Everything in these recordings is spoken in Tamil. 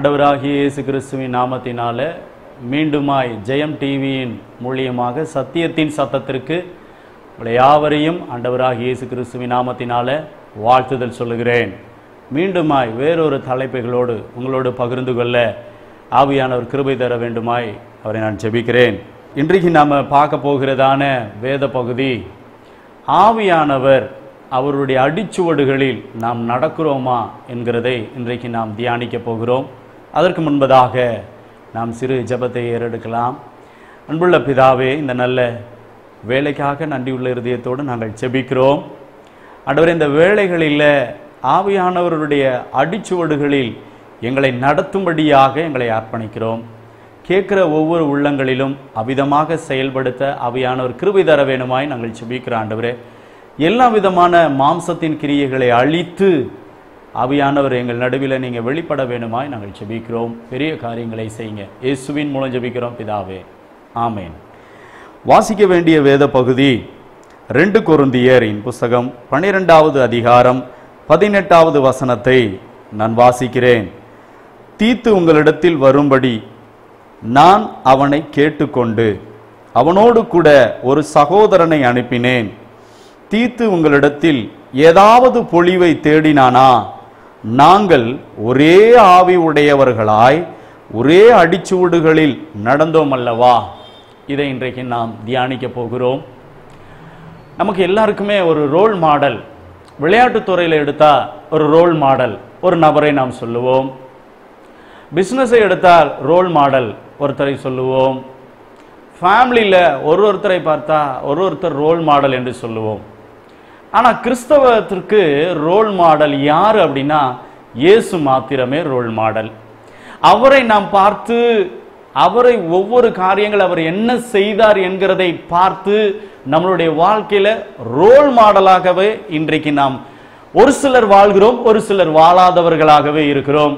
ஆண்டவராகிய இயேசு கிறிஸ்துவின் நாமத்தினால மீண்டுமாய் ஜெயம் டிவியின் மூலியமாக சத்தியத்தின் சத்தத்திற்கு உங்களை யாவரையும் ஆண்டவராகிய இயேசு கிறிஸ்துவின் நாமத்தினால வாழ்த்துதல் சொல்லுகிறேன். மீண்டுமாய் வேறொரு தலைப்புகளோடு உங்களோடு பகிர்ந்து கொள்ள ஆவியானவர் கிருபை தர வேண்டுமாய் அவரை நான் ஜெபிக்கிறேன். இன்றைக்கு நாம் பார்க்க போகிறதான வேத பகுதி ஆவியானவர் அவருடைய அடிச்சுவடுகளில் நாம் நடக்கிறோமா என்கிறதை இன்றைக்கு நாம் தியானிக்க போகிறோம். அதற்கு முன்பதாக நாம் சிறு ஜெபத்தை ஏறெடுக்கலாம். அன்புள்ள பிதாவே இந்த நல்ல வேலைக்காக நன்றியுள்ள இருதயத்தோடு நாங்கள் செபிக்கிறோம் ஆண்டவரே இந்த வேலைகளில் ஆவியானவருடைய அடிச்சுவடுகளில் எங்களை நடத்தும்படியாக எங்களை அர்ப்பணிக்கிறோம். கேட்குற ஒவ்வொரு உள்ளங்களிலும் அவிதமாக செயல்படுத்த அவையானவர் கிருபை தர வேணுமாய் நாங்கள் செபிக்கிறோம் ஆண்டவரே. எல்லா விதமான மாம்சத்தின் கிரியைகளை அழித்து ஆவியானவர் எங்கள் நடுவில் நீங்கள் வெளிப்பட வேணுமாய் நாங்கள் ஜெபிக்கிறோம். பெரிய காரியங்களை செய்யுங்க. இயேசுவின் மூலம் ஜெபிக்கிறோம் பிதாவே. ஆமேன். வாசிக்க வேண்டிய வேத பகுதி ரெண்டு கொருந்தியரின் புஸ்தகம் பன்னிரெண்டாவது அதிகாரம் பதினெட்டாவது வசனத்தை நான் வாசிக்கிறேன். தீத்து உங்களிடத்தில் வரும்படி நான் அவனை கேட்டுக்கொண்டு அவனோடு கூட ஒரு சகோதரனை அனுப்பினேன். தீத்து உங்களிடத்தில் ஏதாவது பொழிவை தேடினானா? நாங்கள் ஒரே ஆவி உடையவர்களாய் ஒரே அடிச்சுவடுகளில் நடந்தோம் அல்லவா? இதை இன்றைக்கு நாம் தியானிக்க போகிறோம். நமக்கு எல்லாருக்குமே ஒரு ரோல் மாடல் விளையாட்டுத்துறையில் துறையில் ஒரு ரோல் மாடல் ஒரு நபரை நாம் சொல்லுவோம். பிஸ்னஸை எடுத்தால் ரோல் மாடல் ஒருத்தரை சொல்லுவோம். ஃபேமிலியில் ஒரு ஒருத்தரை பார்த்தா ஒரு ஒருத்தர் ரோல் மாடல் என்று சொல்லுவோம். ஆனால் கிறிஸ்தவத்திற்கு ரோல் மாடல் யார் அப்படின்னா இயேசு மாத்திரமே ரோல் மாடல். அவரை நாம் பார்த்து அவரை ஒவ்வொரு காரியங்கள் அவர் என்ன செய்தார் என்கிறதை பார்த்து நம்மளுடைய வாழ்க்கையில ரோல் மாடலாகவே இன்றைக்கு நாம் ஒரு சிலர் வாழ்கிறோம் ஒரு சிலர் வாழாதவர்களாகவே இருக்கிறோம்.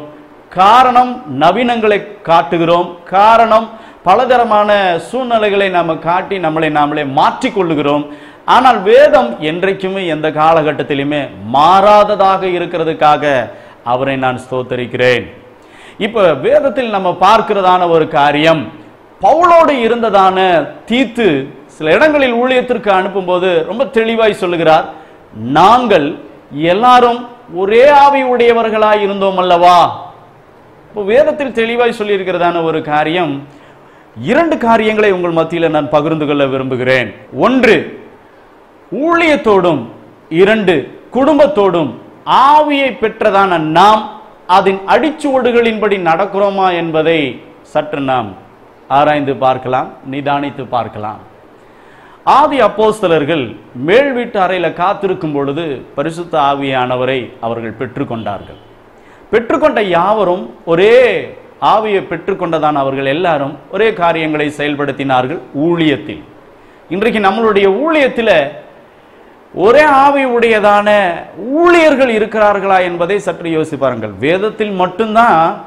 காரணம் நவீனங்களை காட்டுகிறோம். காரணம் பலதரமான சூழ்நிலைகளை நாம் காட்டி நம்மளை நாமளே மாற்றிக்கொள்ளுகிறோம். ஆனால் வேதம் என்றைக்குமே எந்த காலகட்டத்திலுமே மாறாததாக இருக்கிறதுக்காக அவரை நான் ஸ்தோத்தரிக்கிறேன். இப்ப வேதத்தில் நம்ம பார்க்கிறதான ஒரு காரியம் பவுலோடு இருந்ததான தீத்து சில இடங்களில் ஊழியத்திற்கு அனுப்பும்போது ரொம்ப தெளிவாய் சொல்லுகிறார் நாங்கள் எல்லாரும் ஒரே ஆவி உடையவர்களாய் இருந்தோம் அல்லவா? இப்போ வேதத்தில் தெளிவாய் சொல்லியிருக்கிறதான ஒரு காரியம் இரண்டு காரியங்களை உங்கள் மத்தியில் நான் பகிர்ந்து கொள்ள விரும்புகிறேன். ஒன்று ஊழியத்தோடும் இரண்டு குடும்பத்தோடும் ஆவியை பெற்றதான நாம் அதன் அடிச்சுவடுகளின்படி நடக்கிறோமா என்பதை சற்று நாம் ஆராய்ந்து பார்க்கலாம் நிதானித்து பார்க்கலாம். ஆதி அப்போஸ்தலர்கள் மேல் வீட்டு அறையில் காத்திருக்கும் பொழுது பரிசுத்த ஆவியானவரை அவர்கள் பெற்றுக்கொண்டார்கள். பெற்றுக்கொண்ட யாவரும் ஒரே ஆவியை பெற்றுக்கொண்டதான் அவர்கள் எல்லாரும் ஒரே காரியங்களை செயல்படுத்தினார்கள் ஊழியத்தில். இன்றைக்கு நம்மளுடைய ஊழியத்தில் ஒரே ஆவி உடையதான ஊழியர்கள் இருக்கிறார்களா என்பதை சற்று யோசிப்பாருங்கள் வேதத்தில் மட்டும்தான்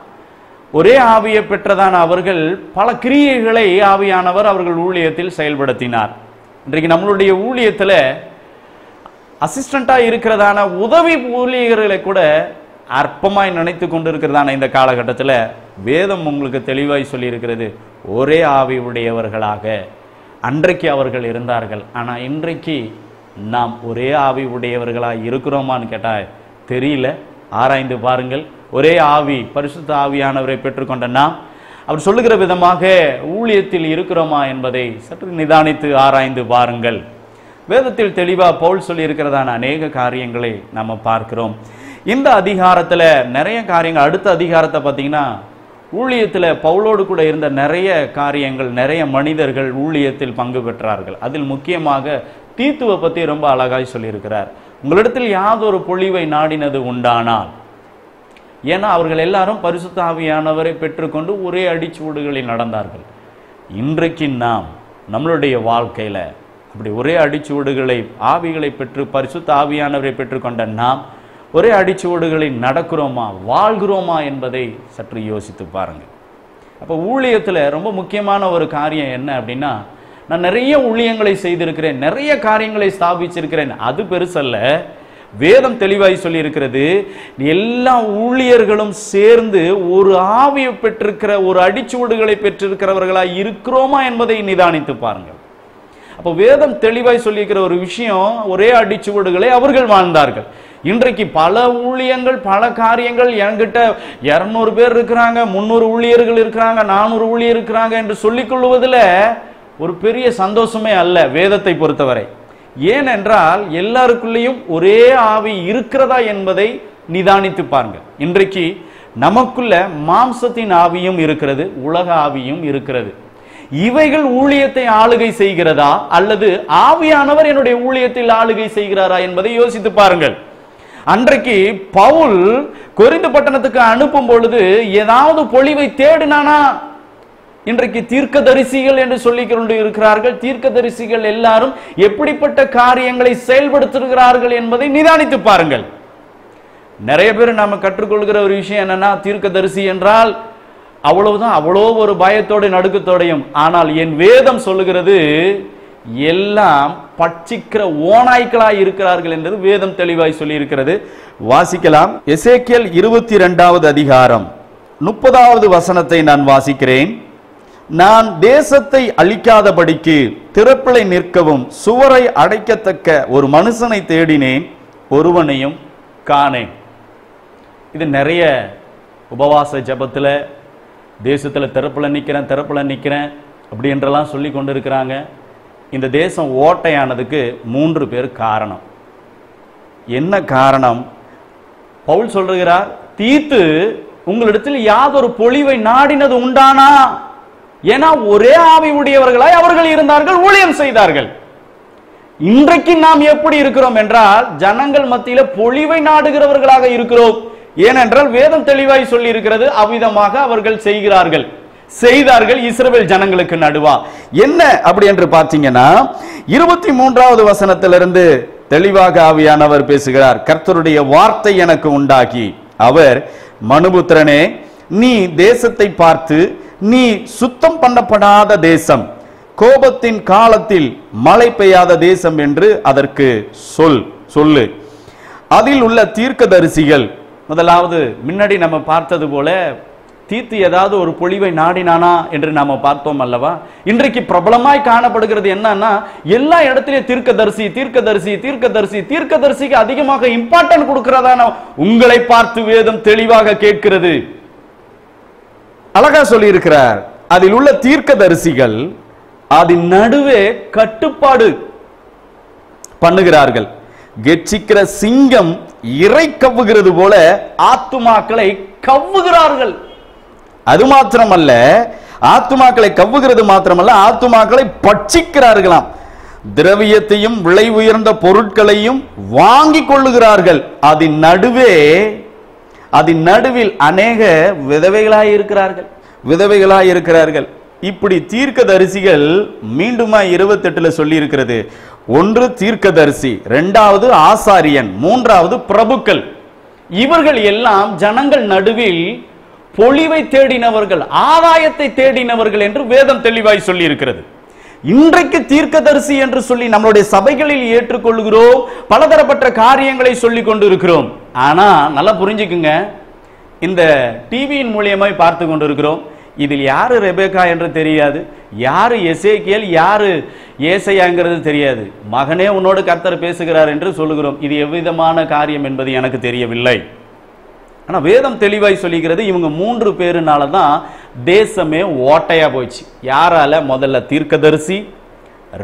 ஒரே ஆவியை பெற்றதான அவர்கள் பல கிரியைகளை ஆவியானவர் அவர்கள் ஊழியத்தில் செயல்படுத்தினார். இன்றைக்கு நம்மளுடைய ஊழியத்தில் அசிஸ்டண்டா இருக்கிறதான உதவி ஊழியர்களை கூட அற்பமாய் நினைத்து கொண்டிருக்கிறதான இந்த காலகட்டத்தில் வேதம் உங்களுக்கு தெளிவாய் சொல்லியிருக்கிறது. ஒரே ஆவி உடையவர்களாக அன்றைக்கு அவர்கள் இருந்தார்கள். ஆனால் இன்றைக்கு நாம் ஒரே ஆவி உடையவர்களாக இருக்கிறோமான்னு கேட்டால் தெரியல. ஆராய்ந்து பாருங்கள். ஒரே ஆவி பரிசுத்த ஆவியானவரை பெற்றுக்கொண்ட நாம் அவர் சொல்லுகிற விதமாக ஊழியத்தில் இருக்கிறோமா என்பதை சற்று நிதானித்து ஆராய்ந்து பாருங்கள். வேதத்தில் தெளிவாக பவுல் சொல்லியிருக்கிறதான அநேக காரியங்களை நம்ம பார்க்கிறோம். இந்த அதிகாரத்தில் நிறைய காரியங்கள் அடுத்த அதிகாரத்தை பார்த்தீங்கன்னா ஊழியத்தில் பவுலோடு கூட இருந்த நிறைய காரியங்கள் நிறைய மனிதர்கள் ஊழியத்தில் பங்கு பெற்றார்கள். அதில் முக்கியமாக தீத்துவை பற்றி ரொம்ப அழகாய் சொல்லியிருக்கிறார். உங்களிடத்தில் யாதொரு பொழிவை நாடினது உண்டானால்? ஏன்னா அவர்கள் எல்லாரும் பரிசுத்த ஆவியானவரை பெற்றுக்கொண்டு ஒரே அடிச்சுவடுகளில் நடந்தார்கள். இன்றைக்கு நாம் நம்மளுடைய வாழ்க்கையில் அப்படி ஒரே அடிச்சுவடுகளை ஆவிகளை பெற்று பரிசுத்த ஆவியானவரை பெற்றுக்கொண்ட நாம் ஒரே அடிச்சுவடுகளை நடக்கிறோமா வாழ்கிறோமா என்பதை சற்று யோசித்து பாருங்கள். அப்போ ஊழியத்தில் ரொம்ப முக்கியமான ஒரு காரியம் என்ன அப்படின்னா நான் நிறைய ஊழியங்களை செய்திருக்கிறேன் நிறைய காரியங்களை ஸ்தாபிச்சிருக்கிறேன். அது பெருசல்ல. வேதம் தெளிவாய் சொல்லியிருக்கிறது எல்லா ஊழியர்களும் சேர்ந்து ஒரு ஆவியை பெற்றிருக்கிற ஒரு அடிச்சுவடுகளை பெற்றிருக்கிறவர்களாக இருக்கிறோமா என்பதை நிதானித்து பாருங்கள். அப்போ வேதம் தெளிவாய் சொல்லியிருக்கிற ஒரு விஷயம் ஒரே அடிச்சுவடுகளை அவர்கள் வாழ்ந்தார்கள். இன்றைக்கு பல ஊழியங்கள் பல காரியங்கள் என்கிட்ட இரநூறு பேர் இருக்கிறாங்க முந்நூறு ஊழியர்கள் இருக்கிறாங்க நானூறு ஊழியர் இருக்கிறாங்க என்று சொல்லிக் கொள்வதில் ஒரு பெரிய சந்தோஷமே அல்ல வேதத்தை பொறுத்தவரை. ஏனென்றால் எல்லாருக்குள்ளேயும் ஒரே ஆவி இருக்கிறதா என்பதை நிதானித்து பாருங்கள். இன்றைக்கு நமக்குள்ள மாம்சத்தின் ஆவியும் இருக்கிறது உலக ஆவியும் இருக்கிறது. இவைகள் ஊழியத்தை ஆளுகை செய்கிறதா அல்லது ஆவியானவர் என்னுடைய ஊழியத்தில் ஆளுகை செய்கிறாரா என்பதை யோசித்து பாருங்கள். அன்றைக்கு பவுல் கொரிந்து பட்டணத்துக்கு அனுப்பும் பொழுது ஏதாவது பொழிவை தேடினானா? இன்றைக்கு தீர்க்கதரிசிகள் என்று சொல்லிக் கொண்டு இருக்கிறார்கள். தீர்க்கதரிசிகள் எல்லாரும் எப்படிப்பட்ட காரியங்களை செயல்படுத்துகிறார்கள் என்பதை நிதானித்து பாருங்கள். நிறைய பேர் நாம கற்றுக்கொள்கிற ஒரு விஷயம் என்னன்னா தீர்க்கதரிசி என்றால் அவ்வளவுதான் அவ்வளோ ஒரு பயத்தோட நடுக்கத்தோடையும். ஆனால் என் வேதம் சொல்லுகிறது எல்லாம் பட்சிக்கிற ஓநாய்களாய் இருக்கிறார்கள் என்றது வேதம் தெளிவாய் சொல்லி இருக்கிறது வாசிக்கலாம். எசேக்கியல் இருபத்தி இரண்டாவது அதிகாரம் முப்பதாவது வசனத்தை நான் வாசிக்கிறேன். நான் தேசத்தை அழிக்காதபடிக்கு திறப்பிலை நிற்கவும் சுவரை அடைக்கத்தக்க ஒரு மனுஷனை தேடினேன் ஒருவனையும் காணேன். இது நிறைய உபவாச ஜபத்தில் தேசத்தில் திறப்பில் நிற்கிறேன் திறப்பில் நிற்கிறேன் அப்படின்றலாம் சொல்லி கொண்டு இருக்கிறாங்க இந்த தேசம் ஓட்டையானதுக்கு மூன்று பேர் காரணம். என்ன காரணம்? பவுல் சொல்கிறார் தீத்து உங்களிடத்தில் யாதொரு பொழிவை நாடினது உண்டானா? ஏன்னா ஒரே ஆவி உடையவர்களாய் அவர்கள் இருந்தார்கள் ஊழியம் செய்தார்கள். இன்றைக்கு நாம் எப்படி இருக்கிறோம் என்றால் ஜனங்கள் மத்தியில பொழிவை நாடுகிறவர்களாக இருக்கிறோம். ஏனென்றால் வேதம் தெளிவாய் சொல்லி இருக்கிறது அவ்விதமாக அவர்கள் செய்கிறார்கள். செய்தார்கள் இஸ்ரேல் ஜனங்களுக்கு நடுவா. என்ன அப்படி என்று பார்த்தீங்கன்னா இருபத்தி மூன்றாவது வசனத்திலிருந்து தெளிவாக ஆவியானவர் பேசுகிறார். கர்த்தருடைய வார்த்தை எனக்கு உண்டாகி. அவர் மனுபுத்திரனே நீ தேசத்தை பார்த்து நீ சுத்தம் பண்ணப்படாத தேசம். கோபத்தின் காலத்தில் மழை பெய்யாத தேசம் என்று அதற்கு சொல் சொல்லு. அதில் உள்ள தீர்க்கதரிசிகள் முதலாவது முன்னாடி நம்ம பார்த்தது போல தீத்து ஏதாவது ஒரு பொழிவை நாடினானா என்று நாம பார்த்தோம் அல்லவா? இன்றைக்கு பிரபலமாய் காணப்படுகிறது என்னன்னா எல்லா இடத்துலையும் தீர்க்கதரிசி தீர்க்கதரிசி தீர்க்கதரிசி தீர்க்கதரிசிக்கு அதிகமாக இம்பார்ட்டன்ட் கொடுக்கிறதான உங்களை பார்த்து வேதம் தெளிவாக கேட்கிறது. அழகா சொல்லியிருக்கிறார். அதில் உள்ள தீர்க்கதரிசிகள் அதன் நடுவே கட்டுப்பாடு பண்ணுகிறார்கள். கெட்சிக்கிற சிங்கம் இறை கவ்வுகிறது போல ஆத்துமாக்களை கவ்வுகிறார்கள். அது மாத்திரமல்ல ஆத்துமாக்களை கவ்வுகிறது மாத்திரமல்ல ஆத்துமாக்களை பட்சிக்கிறார்களாம். திரவியத்தையும் விலை உயர்ந்த பொருட்களையும் வாங்கி கொள்ளுகிறார்கள். அதன் நடுவே அதன் நடுவில் அநேக விதவைகளாய் இருக்கிறார்கள். விதவைகளாய் இருக்கிறார்கள். இப்படி தீர்க்கதரிசிகள் மீண்டுமா இருபத்தெட்டுல சொல்லி இருக்கிறது ஒன்று தீர்க்கதரிசி இரண்டாவது ஆசாரியன் மூன்றாவது பிரபுக்கள். இவர்கள் எல்லாம் ஜனங்கள் நடுவில் பொழிவை தேடினவர்கள் ஆதாயத்தை தேடினவர்கள் என்று வேதம் தெளிவாய் சொல்லி இருக்கிறது இன்றைக்கு தீர்க்கதரிசி என்று சொல்லி நம்மளுடைய சபைகளில் ஏற்றுக்கொள்கிறோம் பலதரப்பட்ட காரியங்களை சொல்லி இருக்கிறோம் ஆனால் நல்லா புரிஞ்சுக்குங்க. இந்த டிவியின் மூலியமாய் பார்த்து கொண்டிருக்கிறோம். இதில் யார் ரெபேக்கா என்று தெரியாது. யார் எசேக்கியல் யார் ஏசையாங்கிறது தெரியாது. மகனே உன்னோடு கர்த்தர் பேசுகிறார் என்று சொல்லுகிறோம். இது எவ்விதமான காரியம் என்பது எனக்கு தெரியவில்லை. ஆனால் வேதம் தெளிவாய் சொல்லிக்கிறது இவங்க மூன்று பேருனால தான் தேசமே ஓட்டையாக போயிடுச்சு யாரால்? முதல்ல தீர்க்கதரிசி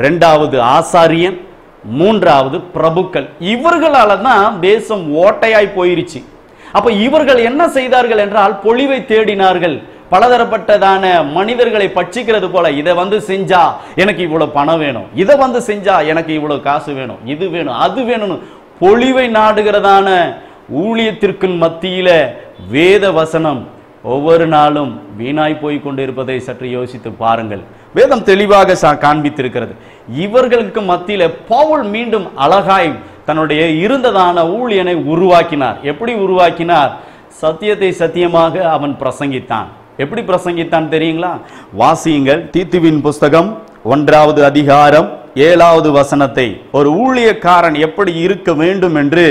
ரெண்டாவது ஆசாரியன் மூன்றாவது பிரபுக்கள். இவர்களால தான் தேசம் ஓட்டையாய் போயிருச்சு. அப்ப இவர்கள் என்ன செய்தார்கள் என்றால் பொழிவை தேடினார்கள். பலதரப்பட்டதான மனிதர்களை பட்சிக்கிறது போல இதை வந்து செஞ்சா எனக்கு இவ்வளவு பணம் வேணும். இதை வந்து செஞ்சா எனக்கு இவ்வளவு காசு வேணும். இது வேணும் அது வேணும்னு பொழிவை நாடுகிறதான ஊழியத்திற்கு மத்தியில வேத வசனம் ஒவ்வொரு நாளும் வீணாய் போய் கொண்டிருப்பதை சற்று யோசித்து பாருங்கள். வேதம் தெளிவாக சா- காண்பித்திருக்கிறது. இவர்களுக்கு மத்தியில பவுல் மீண்டும் அழகாய் தன்னுடைய இருந்ததான ஊழியனை உருவாக்கினார். எப்படி உருவாக்கினார்? சத்தியத்தை சத்தியமாக அவன் பிரசங்கித்தான். எப்படி பிரசங்கித்தான் தெரியுங்களா? வாசியுங்கள். தீத்துவின் புஸ்தகம் ஒன்றாவது அதிகாரம் ஏழாவது வசனத்தை. ஒரு ஊழியக்காரன் எப்படி இருக்க வேண்டும் என்று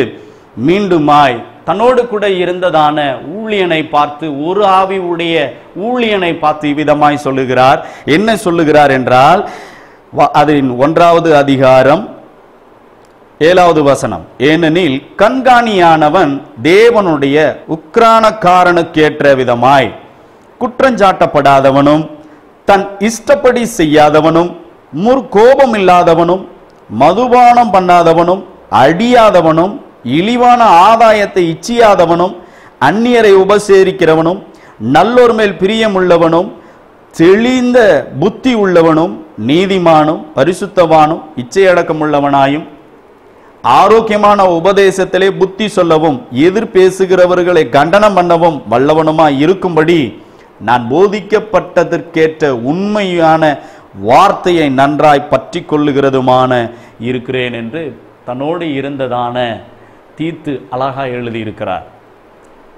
மீண்டுமாய் தன்னோடு கூட இருந்ததான ஊழியனை பார்த்து ஒரு ஆவி உடைய ஊழியனை பார்த்து இவ்விதமாய் சொல்லுகிறார். என்ன சொல்லுகிறார் என்றால் அதன் ஒன்றாவது அதிகாரம் ஏழாவது வசனம். ஏனெனில் கண்காணியானவன் தேவனுடைய உக்ரானக்காரனுக்கேற்ற விதமாய் குற்றஞ்சாட்டப்படாதவனும் தன் இஷ்டப்படி செய்யாதவனும் முற்கோபம் இல்லாதவனும் மதுபானம் பண்ணாதவனும் அடியாதவனும் இழிவான ஆதாயத்தை இச்சியாதவனும் அந்நியரை உபசேரிக்கிறவனும் நல்லோர் மேல் பிரியமுள்ளவனும் தெளிந்த புத்தி உள்ளவனும் நீதிமானும் பரிசுத்தவானும் இச்சையடக்கமுள்ளவனாயும் ஆரோக்கியமான உபதேசத்திலே புத்தி சொல்லவும் எதிர் பேசுகிறவர்களை கண்டனம் பண்ணவும் வல்லவனுமாய் இருக்கும்படி நான் போதிக்கப்பட்டதற்கேற்ற உண்மையான வார்த்தையை நன்றாய் பற்றி கொள்ளுகிறதுமான இருக்கிறேன் என்று தன்னோடு இருந்ததான தீத்து அழகா எழுதியிருக்கிறார்.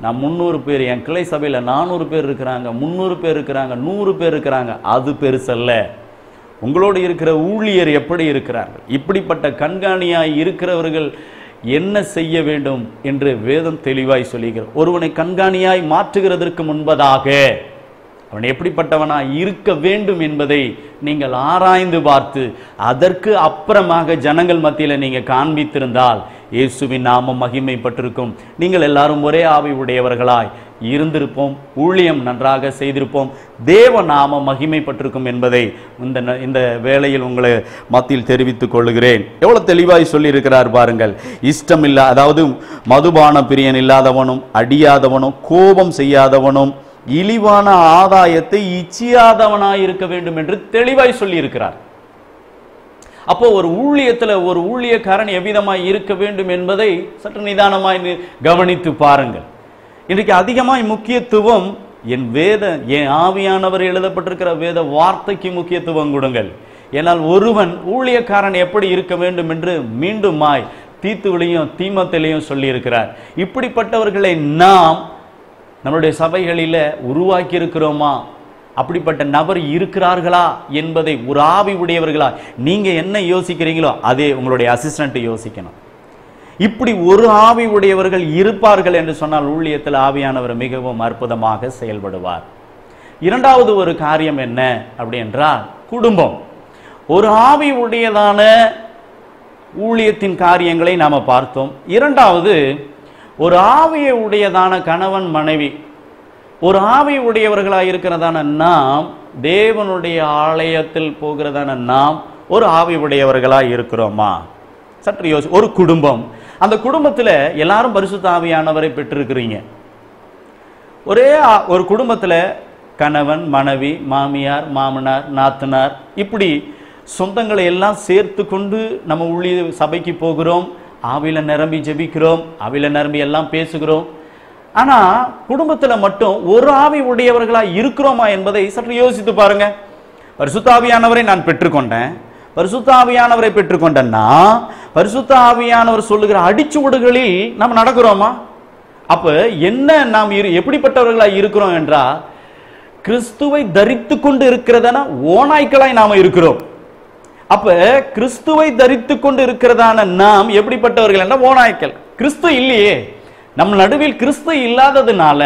நான் முந்நூறு பேர் என் கிளை சபையில் நானூறு பேர் இருக்கிறாங்க முந்நூறு பேர் இருக்கிறாங்க நூறு பேர் இருக்கிறாங்க. அது பெருசல்ல உங்களோடு இருக்கிற ஊழியர் எப்படி இருக்கிறார்கள்? இப்படிப்பட்ட கண்காணியாய் இருக்கிறவர்கள் என்ன செய்ய வேண்டும் என்று வேதம் தெளிவாய் சொல்லுகிறது. ஒருவனை கண்காணியாய் மாற்றுகிறதற்கு முன்பதாக அவன் எப்படிப்பட்டவனா இருக்க வேண்டும் என்பதை நீங்கள் ஆராய்ந்து பார்த்து அதற்கு அப்புறமாக ஜனங்கள் மத்தியில் நீங்கள் காண்பித்திருந்தால் இயேசுவின் நாமம் மகிமைப்பட்டிருக்கும். நீங்கள் எல்லாரும் ஒரே ஆவி உடையவர்களாய் இருந்திருப்போம் ஊழியம் நன்றாக செய்திருப்போம். தேவ நாமம் மகிமைப்பட்டிருக்கும் என்பதை இந்த ந- இந்த வேளையில் உங்களை மத்தியில் தெரிவித்துக் கொள்கிறேன் எவ்வளவு தெளிவாய் சொல்லியிருக்கிறார் பாருங்கள். இஷ்டம் இல்ல அதாவது மதுபான பிரியன் இல்லாதவனும் அடியாதவனும் கோபம் செய்யாதவனும் இழிவான ஆதாயத்தை இச்சியாதவனாய் இருக்க வேண்டும் என்று தெளிவாய் சொல்லியிருக்கிறார். அப்போ ஒரு ஊழியத்தில் ஒரு ஊழியக்காரன் எவ்விதமாய் இருக்க வேண்டும் என்பதை சற்று நிதானமாய் கவனித்து பாருங்கள். இன்றைக்கு அதிகமாய் முக்கியத்துவம் என் வேத என் ஆவியானவர் எழுதப்பட்டிருக்கிற வேத வார்த்தைக்கு முக்கியத்துவம் கொடுங்கள். ஏனால் ஒருவன் ஊழியக்காரன் எப்படி இருக்க வேண்டும் என்று மீண்டுமாய் தீத்துவிலையும் தீமத்திலையும் சொல்லியிருக்கிறார். இப்படிப்பட்டவர்களை நாம் நம்மளுடைய சபைகளில் உருவாக்கி இருக்கிறோமா அப்படிப்பட்ட நபர் இருக்கிறார்களா என்பதை ஒரு ஆவி உடையவர்களா? நீங்கள் என்ன யோசிக்கிறீங்களோ அதே உங்களுடைய அசிஸ்டன்ட் யோசிக்கணும். இப்படி ஒரு ஆவி உடையவர்கள் இருப்பார்கள் என்று சொன்னால் ஊழியத்தில் ஆவியானவர் மிகவும் அற்புதமாக செயல்படுவார். இரண்டாவது ஒரு காரியம் என்ன அப்படி என்றால் குடும்பம். ஒரு ஆவி உடையதான ஊழியத்தின் காரியங்களை நாம் பார்த்தோம். இரண்டாவது ஒரு ஆவியை உடையதான கணவன் மனைவி ஒரு ஆவி உடையவர்களாக இருக்கிறதான நாம் தேவனுடைய ஆலயத்தில் போகிறதான நாம் ஒரு ஆவி உடையவர்களாக இருக்கிறோமா? சற்று யோசி ஒரு குடும்பம். அந்த குடும்பத்தில் எல்லாரும் பரிசுத்த ஆவியானவரை பெற்றிருக்கிறீங்க. ஒரே ஆ- ஒரு குடும்பத்தில் கணவன் மனைவி மாமியார் மாமனார் நாத்தனார் இப்படி சொந்தங்களை எல்லாம் சேர்த்து கொண்டு நம்ம உள்ளே சபைக்கு போகிறோம். ஆவில நிரம்பி ஜெபிக்கிறோம் ஆவில நிரம்பி எல்லாம் பேசுகிறோம். ஆனா குடும்பத்துல மட்டும் ஒரு ஆவி உடையவர்களா இருக்கிறோமா என்பதை சற்று யோசித்து பாருங்க. பரிசுத்தாவியானவரை நான் பெற்றுக்கொண்டேன். பரிசுத்தாவியானவரை பெற்றுக்கொண்டேன்னா பரிசுத்த ஆவியானவர் சொல்லுகிற அடிச்சுவடுகளில் நாம் நடக்கிறோமா? அப்ப என்ன நாம் இரு எப்படிப்பட்டவர்களா இருக்கிறோம் என்றால் கிறிஸ்துவை தரித்து கொண்டு இருக்கிறதான ஓநாய்க்களாய் நாம இருக்கிறோம். அப்ப கிறிஸ்துவை தரித்து கொண்டு இருக்கிறதான நாம் எப்படிப்பட்டவர்கள் என்ன ஓநாய்க்கள். கிறிஸ்து இல்லையே. நம் நடுவில் கிறிஸ்து இல்லாததுனால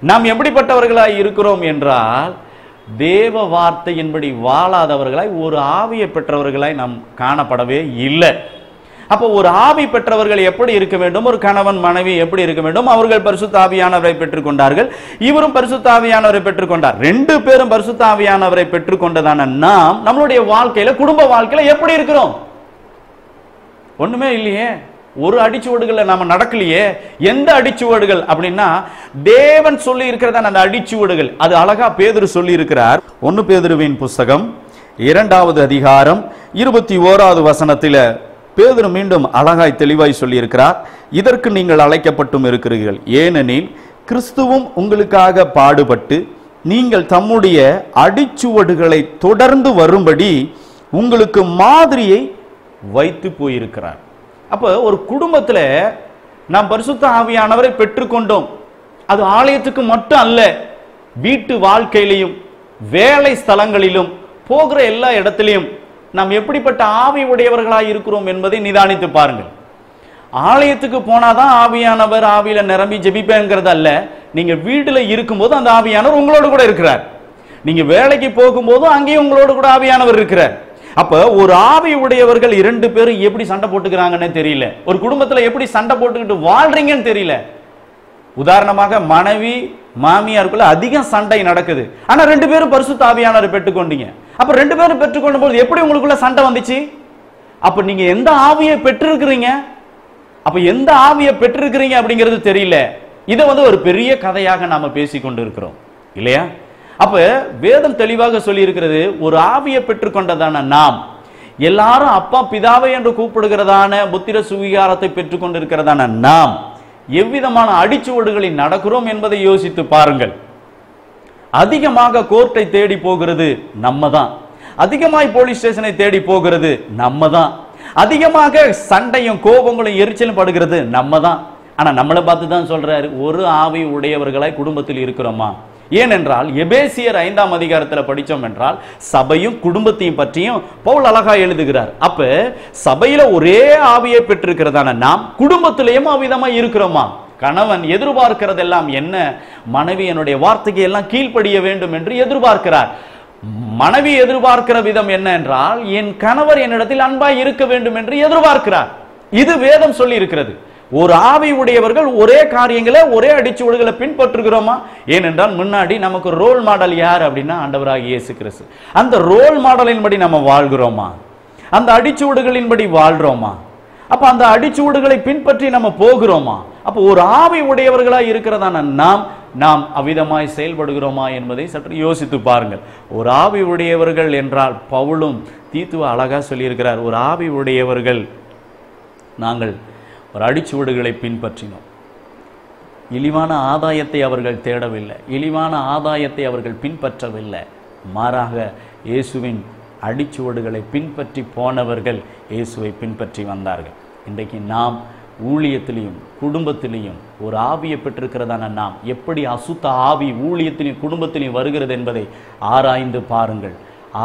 நாம் எப்படிப்பட்டவர்களாய் இருக்கிறோம் என்றால் தேவ வார்த்தையின்படி வாழாதவர்களாய் ஒரு ஆவியை பெற்றவர்களாய் நாம் காணப்படவே இல்லை. அப்போ ஒரு ஆவி பெற்றவர்கள் எப்படி இருக்க வேண்டும்? ஒரு கணவன் மனைவி எப்படி இருக்க வேண்டும்? அவர்கள் பரிசுத்தாவியானவரை பெற்றுக்கொண்டார்கள். இவரும் பரிசுத்தாவியானவரை பெற்றுக்கொண்டார். ரெண்டு பேரும் பரிசுத்தாவியானவரை பெற்றுக்கொண்டதான நாம் நம்மளுடைய வாழ்க்கையில குடும்ப வாழ்க்கையில எப்படி இருக்கிறோம்? ஒண்ணுமே இல்லையே. ஒரு அடிச்சுவடுகளை நாம நடக்கலையே. எந்த அடிச்சுவடுகள் அப்படின்னா தேவன் சொல்லி இருக்கிறதான அந்த அடிச்சுவடுகள். அது அழகா பேதுரு சொல்லி இருக்கிறார் ஒன்னு பேதுருவின் புஸ்தகம் இரண்டாவது அதிகாரம் இருபத்தி ஓராவது வசனத்தில் பேதர் மீண்டும் அழகாய் தெளிவாய் சொல்லியிருக்கிறார். இதற்கு நீங்கள் அழைக்கப்பட்டும் இருக்கிறீர்கள். ஏனெனில் கிறிஸ்துவும் உங்களுக்காக பாடுபட்டு நீங்கள் தம்முடைய அடிச்சுவடுகளை தொடர்ந்து வரும்படி உங்களுக்கு மாதிரியை வைத்து போயிருக்கிறார். அப்போ ஒரு குடும்பத்தில் நாம் பரிசுத்த ஆவியானவரை பெற்றுக்கொண்டோம். அது ஆலயத்துக்கு மட்டும் அல்ல வீட்டு வாழ்க்கையிலையும் வேலை ஸ்தலங்களிலும் போகிற எல்லா இடத்துலையும் நாம் எப்படிப்பட்ட ஆவி உடையவர்களாக இருக்கிறோம் என்பதை நிதானித்து பாருங்கள். ஆலயத்துக்கு போனாதான் ஆவியானவர் ஆவியில நிரம்பி ஜெபிப்பேங்கிறது அல்ல. நீங்க வீட்டில் இருக்கும்போது அந்த ஆவியானவர் உங்களோட கூட இருக்கிறார். நீங்க வேலைக்கு போகும்போதும் அங்கேயும் உங்களோட கூட ஆவியானவர் இருக்கிறார். அப்ப ஒரு ஆவி உடையவர்கள் இரண்டு பேரும் எப்படி சண்டை போட்டுக்கிறாங்கன்னு தெரியல. ஒரு குடும்பத்துல எப்படி சண்டை போட்டுக்கிட்டு வாழ்றீங்கன்னு தெரியல. உதாரணமாக மனைவி மாமியாருக்குள்ள அதிகம் சண்டை நடக்குது. ஆனா ரெண்டு பேரும் பரிசு தாவியானவர் பெற்றுக்கொண்டீங்க. அப்ப ரெண்டு பேரும் பெற்றுக்கொண்ட போது எப்படி உங்களுக்குள்ள சண்டை வந்துச்சு? அப்ப நீங்க எந்த ஆவியை பெற்றிருக்கிறீங்க? அப்ப எந்த ஆவியை பெற்றிருக்கிறீங்க அப்படிங்கிறது தெரியல. இதை வந்து ஒரு பெரிய கதையாக நாம பேசிக்கொண்டு இருக்கிறோம் இல்லையா? அப்ப வேதம் தெளிவாக சொல்லி இருக்கிறது ஒரு ஆவியை பெற்றுக்கொண்டதான நாம் எல்லாரும் அப்பா பிதாவை என்று கூப்பிடுகிறதான புத்திர சுவிகாரத்தை பெற்றுக்கொண்டிருக்கிறதான நாம் எவ்விதமான அடிச்சுவடுகளில் நடக்கிறோம் என்பதை யோசித்து பாருங்கள். அதிகமாக கோர்ட்டை தேடி போகிறது நம்ம தான் அதிகமாய் போலீஸ் ஸ்டேஷனை தேடி போகிறது நம்ம தான் அதிகமாக சண்டையும் கோபங்களும் எரிச்சலும் படுகிறது நம்ம தான் ஆனா நம்மளை பார்த்து தான் சொல்றாரு ஒரு ஆவி உடையவர்களாய் குடும்பத்தில் இருக்கிறோமா? ஏனென்றால் எபேசியர் ஐந்தாம் அதிகாரத்தில் படித்தோம் என்றால் சபையும் குடும்பத்தையும் பற்றியும் பவுல் அழகா எழுதுகிறார். அப்ப சபையில ஒரே ஆவியை பெற்றிருக்கிறதான நாம் குடும்பத்திலேயும் அவ்விதமா இருக்கிறோமா? கணவன் எதிர்பார்க்கிறதெல்லாம் என்ன? மனைவி என்னுடைய வார்த்தைக்கு எல்லாம் கீழ்ப்படிய வேண்டும் என்று எதிர்பார்க்கிறார். மனைவி எதிர்பார்க்கிற விதம் என்ன என்றால் என் கணவர் என்னிடத்தில் அன்பாய் இருக்க வேண்டும் என்று எதிர்பார்க்கிறார். இது வேதம் சொல்லி இருக்கிறது ஒரு ஆவி உடையவர்கள் ஒரே காரியங்களை ஒரே அடிச்சுவடுகளை பின்பற்றுகிறோமா? ஏனென்றால் முன்னாடி நமக்கு ரோல் மாடல் யார் அப்படின்னா ஆண்டவராக இயேசு கிறிஸ்து. அந்த ரோல் மாடலின்படி நம்ம வாழ்கிறோமா? அந்த அடிச்சுவடுகளின்படி வாழ்கிறோமா? அப்ப அந்த அடிச்சுவடுகளை பின்பற்றி நம்ம போகிறோமா? அப்ப ஒரு ஆவி உடையவர்களா இருக்கிறதான நாம் நாம் அவ்விதமாய் செயல்படுகிறோமா என்பதை சற்று யோசித்து பாருங்கள். ஒரு ஆவி உடையவர்கள் என்றால் பவுலும் தீத்துவ அழகா சொல்லியிருக்கிறார் ஒரு ஆவி உடையவர்கள் நாங்கள் ஒரு அடிச்சுவடுகளை பின்பற்றினோம். இழிவான ஆதாயத்தை அவர்கள் தேடவில்லை. இழிவான ஆதாயத்தை அவர்கள் பின்பற்றவில்லை. மாறாக இயேசுவின் அடிச்சுவடுகளை பின்பற்றி போனவர்கள் இயேசுவை பின்பற்றி வந்தார்கள். இன்றைக்கு நாம் ஊழியத்திலையும் குடும்பத்திலையும் ஒரு ஆவியை பெற்றிருக்கிறதான நாம் எப்படி அசுத்த ஆவி ஊழியத்திலையும் குடும்பத்திலையும் வருகிறது என்பதை ஆராய்ந்து பாருங்கள்.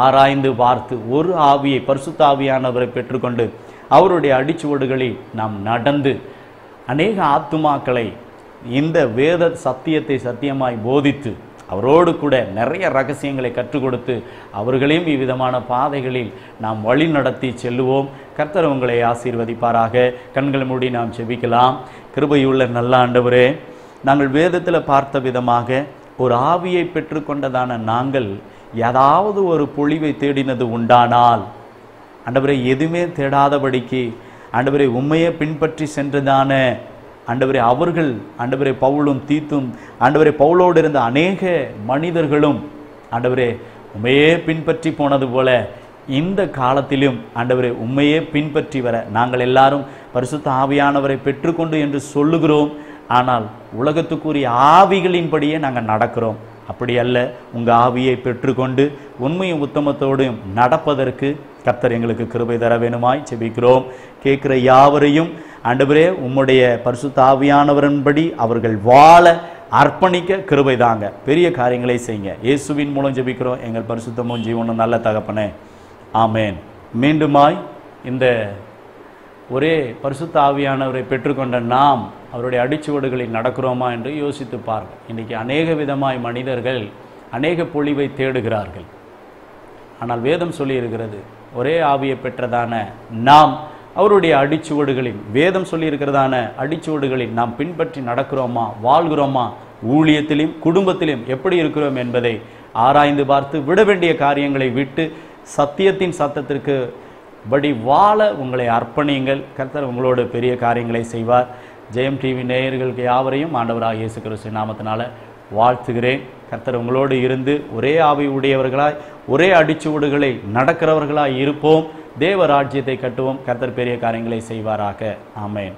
ஆராய்ந்து பார்த்து ஒரு ஆவியை பரிசுத்த ஆவியானவரை பெற்றுக்கொண்டு அவருடைய அடிச்சுவடுகளில் நாம் நடந்து அநேக ஆத்துமாக்களை இந்த வேத சத்தியத்தை சத்தியமாய் போதித்து அவரோடு கூட நிறைய ரகசியங்களை கற்றுக் கொடுத்து அவர்களையும் இவ்விதமான பாதைகளில் நாம் வழி நடத்தி செல்லுவோம். கர்த்தர் உங்களை ஆசீர்வதிப்பாராக. கண்கள் மூடி நாம் செபிக்கலாம். கிருபையுள்ள நல்ல ஆண்டவரே நாங்கள் வேதத்தில் பார்த்த விதமாக ஒரு ஆவியை பெற்றுக்கொண்டதான நாங்கள் ஏதாவது ஒரு பொழிவை தேடினது உண்டானால் ஆண்டவரை எதுவுமே தேடாதபடிக்கு ஆண்டவரை உண்மையை பின்பற்றி சென்றதான ஆண்டவரை அவர்கள் ஆண்டவரை பவுலும் தீத்தும் ஆண்டவரை பவுலோடு இருந்த அநேக மனிதர்களும் ஆண்டவரே உண்மையே பின்பற்றி போனது போல இந்த காலத்திலும் ஆண்டவரை உண்மையே பின்பற்றி வர நாங்கள் எல்லாரும் பரிசுத்த ஆவியானவரை பெற்றுக்கொண்டு என்று சொல்லுகிறோம். ஆனால் உலகத்துக்குரிய ஆவிகளின்படியே நாங்கள் நடக்கிறோம். அப்படி அல்ல உங்கள் ஆவியை பெற்றுக்கொண்டு உண்மையும் உத்தமத்தோடும் நடப்பதற்கு கர்த்தர் எங்களுக்கு கிருபை தர வேணுமாய் செபிக்கிறோம் கேட்குற யாவரையும் ஆண்டவரே உம்முடைய பரிசுத்த ஆவியானவரின்படி அவர்கள் வாழ அர்ப்பணிக்க கிருபை தாங்க. பெரிய காரியங்களை செய்யுங்க. இயேசுவின் மூலம் ஜெபிக்கிறோம். எங்கள் பரிசுத்தமும் ஜீவனும் நல்ல தகப்பனே. ஆமேன். மீண்டுமாய் இந்த ஒரே பரிசுத்த ஆவியானவரை பெற்றுக்கொண்ட நாம் அவருடைய அடிச்சுவடுகளில் நடக்கிறோமா என்று யோசித்து பாருங்கள். இன்னைக்கு அநேக விதமாய் மனிதர்கள் அநேக பொழிவை தேடுகிறார்கள். ஆனால் வேதம் சொல்லியிருக்கிறது ஒரே ஆவியை பெற்றதான நாம் அவருடைய அடிச்சுவடுகளில் வேதம் சொல்லியிருக்கிறதான அடிச்சுவடுகளில் நாம் பின்பற்றி நடக்கிறோமா வாழ்கிறோமா ஊழியத்திலும் குடும்பத்திலும் எப்படி இருக்கிறோம் என்பதை ஆராய்ந்து பார்த்து விட வேண்டிய காரியங்களை விட்டு சத்தியத்தின் சத்தத்திற்கு படி வாழ உங்களை அர்ப்பணியுங்கள். கர்த்தர் உங்களோடு பெரிய காரியங்களை செய்வார். ஜெயம் டிவி நேயர்களுக்கு யாவரையும் ஆண்டவராக இயேசு கிறிஸ்து நாமத்தினால வாழ்த்துகிறேன். கர்த்தர் உங்களோடு இருந்து ஒரே ஆவி உடையவர்களாய் ஒரே அடிச்சுவடுகளை நடக்கிறவர்களாய் இருப்போம். தேவ ராஜ்யத்தை கட்டுவோம். கர்த்தர் பெரிய காரியங்களை செய்வாராக. ஆமேன்.